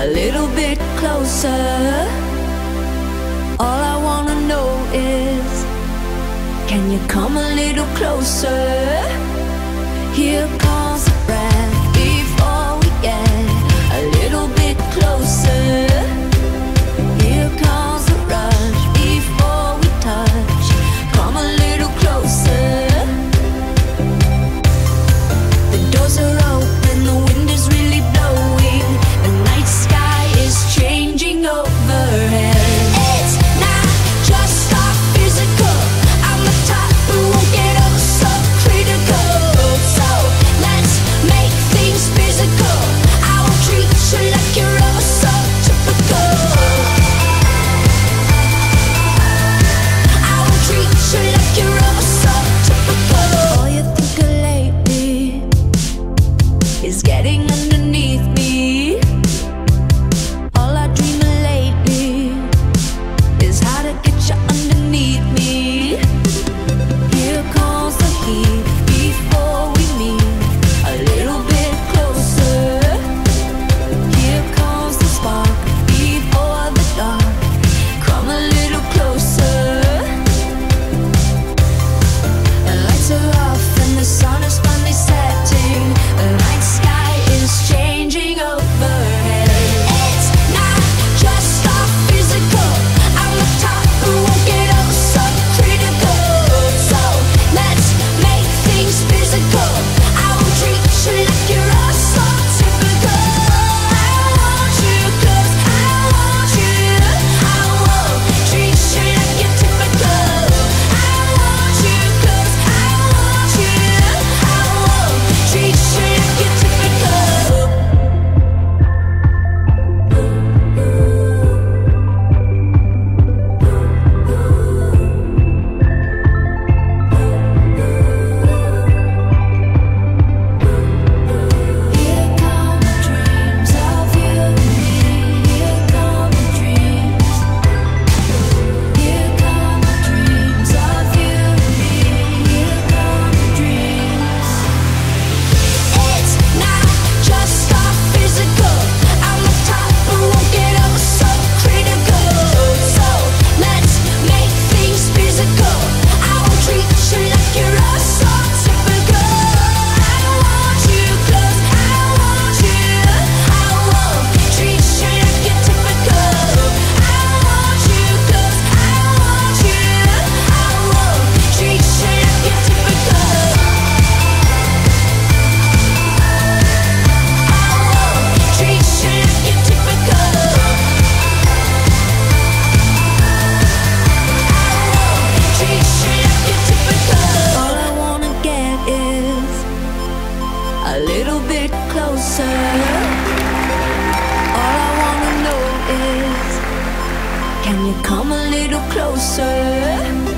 a little bit closer. All I wanna know is, can you come a little closer? a little bit closer. All I wanna know is, can you come a little closer?